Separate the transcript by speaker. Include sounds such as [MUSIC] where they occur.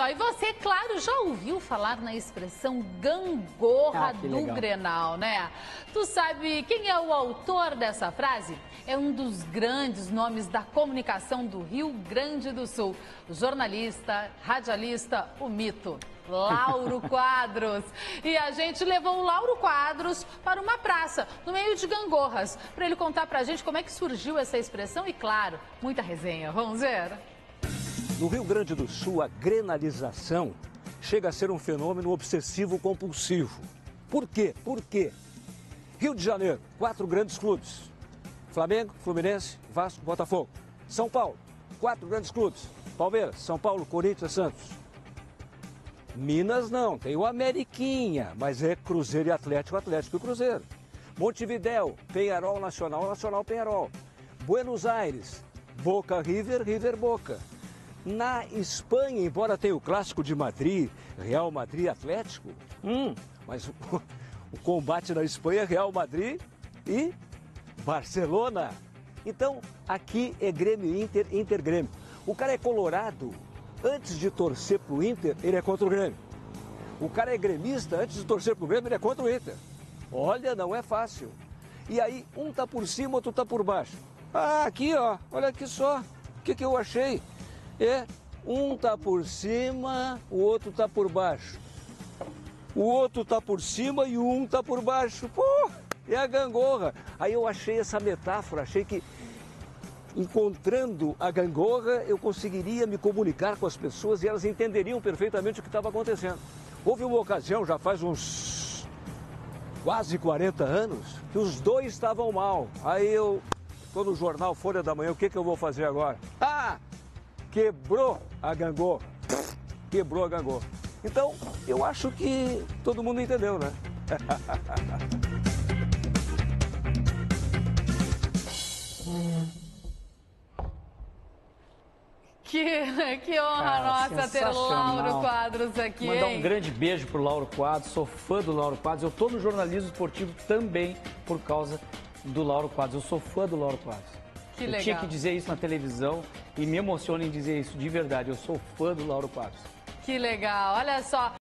Speaker 1: só, e você, claro, já ouviu falar na expressão gangorra
Speaker 2: Ah,
Speaker 1: do
Speaker 2: legal.
Speaker 1: Grenal, né? Tu sabe quem é o autor dessa frase? É um dos grandes nomes da comunicação do Rio Grande do Sul. O jornalista, radialista, o mito. Lauro [LAUGHS] Quadros. E a gente levou o Lauro Quadros para uma praça, no meio de gangorras, para ele contar pra gente como é que surgiu essa expressão e, claro, muita resenha. Vamos ver?
Speaker 3: No Rio Grande do Sul, a grenalização chega a ser um fenômeno obsessivo compulsivo. Por quê? Por quê? Rio de Janeiro, quatro grandes clubes. Flamengo, Fluminense, Vasco, Botafogo. São Paulo, quatro grandes clubes. Palmeiras, São Paulo, Corinthians, Santos. Minas não, tem o Ameriquinha, mas é Cruzeiro e Atlético, Atlético e Cruzeiro. Montevidéu, Penharol Nacional, Nacional Penharol. Buenos Aires, Boca River, River Boca. Na Espanha, embora tenha o clássico de Madrid, Real Madrid Atlético, hum, mas o, o combate na Espanha é Real Madrid e Barcelona. Então, aqui é Grêmio Inter, Inter Grêmio. O cara é colorado, antes de torcer pro Inter, ele é contra o Grêmio. O cara é gremista, antes de torcer pro Grêmio, ele é contra o Inter. Olha, não é fácil. E aí, um tá por cima, outro tá por baixo. Ah, aqui, ó, olha aqui só. O que, que eu achei? É, um tá por cima, o outro tá por baixo. O outro tá por cima e um tá por baixo. Pô, é a gangorra. Aí eu achei essa metáfora, achei que encontrando a gangorra eu conseguiria me comunicar com as pessoas e elas entenderiam perfeitamente o que estava acontecendo. Houve uma ocasião, já faz uns quase 40 anos, que os dois estavam mal. Aí eu estou no jornal Folha da Manhã, o que, que eu vou fazer agora? Ah, quebrou a gangorra. Quebrou a gangorra. Então, eu acho que todo mundo entendeu, né? [LAUGHS]
Speaker 1: Que, que honra
Speaker 2: Cara,
Speaker 1: nossa ter o. Lauro Quadros aqui,
Speaker 2: Mandar
Speaker 1: hein?
Speaker 2: um grande beijo pro Lauro Quadros, sou fã do Lauro Quadros. Eu tô no jornalismo esportivo também por causa do Lauro Quadros. Eu sou fã do Lauro Quadros.
Speaker 1: Que
Speaker 2: eu
Speaker 1: legal.
Speaker 2: tinha que dizer isso na televisão e me emociona em dizer isso de verdade. Eu sou fã do Lauro Quadros.
Speaker 1: Que legal, olha só.